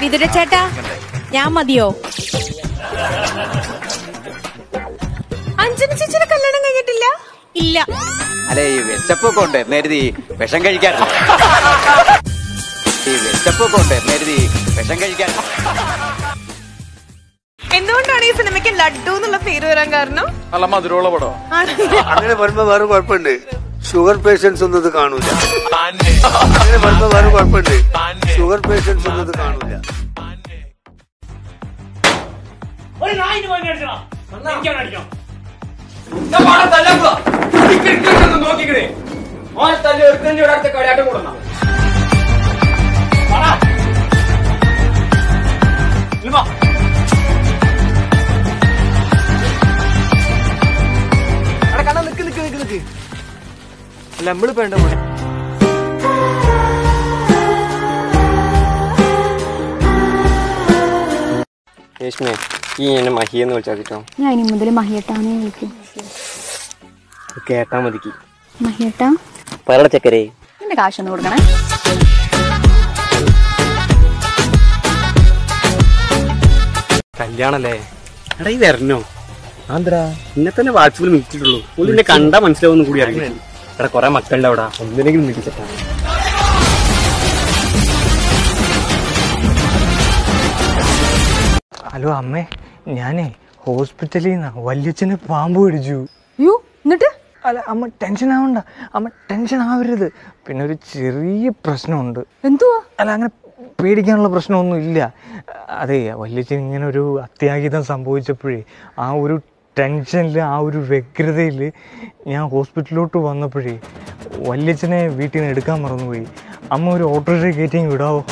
വിതുര ചേട്ടാ ഞാൻ മതിയോ? അഞ്ജന ചേച്ചിയുടെ കല്യാണം കഴിഞ്ഞിട്ടില്ല? ഇല്ല. അല്ലെ ഈ വിശപ്പൊക്കെ ഉണ്ട് നേരുതി വിഷം കഴിക്കാറില്ല ഈ വിശപ്പൊക്കെ ഉണ്ട് നേരുതി വിഷം കഴിക്കാറില്ല എന്തുകൊണ്ടാണ് ഈ സിനിമയ്ക്ക് ലഡ്ഡു എന്നുള്ള പേര് വരാൻ കാരണം? നല്ല മധുരമുള്ള പടം. അങ്ങനെ വരുമ്പോ വേറെ കുഴപ്പമുണ്ട്. ഷുഗർ പേഷ്യൻസ് ഒന്നും ഇത് കാണൂല. അങ്ങനെ വരുമ്പോ വേറെ കുഴപ്പമുണ്ട്. ഷുഗർ പേഷ്യൻസ് ഒന്നും ഇത് കാണൂല. ഒരു നായിന് പോയി എനിക്കവനെ അടിക്കണം. നോക്കിക്കണേ. ഓൻ തല്ലി ഒരുത്തന്നെ ഇവിടെ അടുത്ത കളിയാട്ടം അല്ല വേണ്ട രേഷ്മേ ഈ എന്നെ മഹിയെന്ന് വിളിച്ചാൽ കിട്ടോ. ഞാൻ ഇനി മുതൽ മഹിയട്ടാന്ന് വിളിക്കും. കേട്ടാ മതിക്ക്. മഹിയട്ട ചക്കരേ. എന്റെ കാശൊന്ന് കൊടുക്കണേ. കല്യാണല്ലേ? എടാ ഈ വരണോ? ആന്ധ്രാ ഇന്നെ തന്നെ വാട്സപ്പിൽ മിച്ചിട്ടുള്ളൂ എന്നെ കണ്ടാ മനസ്സിലാവുന്ന കൂടി അറിയാം എടാ കൊറേ മക്കളുടെ അവിടെ. ഒന്നിനെങ്കിലും മിടിച്ചിട്ടാണ് ഹലോ അമ്മേ ഞാനേ ഹോസ്പിറ്റലിൽ നിന്നാ വല്യച്ഛന് പാമ്പ് പിടിച്ചു. യോ എന്നിട്ട്? അല്ല അമ്മ ടെൻഷൻ ആവണ്ട. അമ്മ ടെൻഷൻ ആവരുത്. പിന്നെ ഒരു ചെറിയ പ്രശ്നമുണ്ട്. എന്തുവാ? അല്ല അങ്ങനെ പേടിക്കാനുള്ള പ്രശ്നമൊന്നും ഇല്ല. അതെ വല്യച്ഛൻ ഇങ്ങനെ ഒരു അത്യാഹിതം സംഭവിച്ചപ്പോഴേ ആ ഒരു ടെൻഷനിൽ ആ ഒരു വ്യഗ്രതയിൽ ഞാൻ ഹോസ്പിറ്റലിലോട്ട് വന്നപ്പോഴേ വല്യച്ഛനെ വീട്ടിൽ നിന്ന് എടുക്കാൻ മറന്നുപോയി. അമ്മ ഒരു ഓട്ടോറിക്ഷ കയറ്റിങ് വിടാവോ?